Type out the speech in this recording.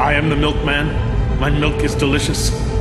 I am the milkman. My milk is delicious.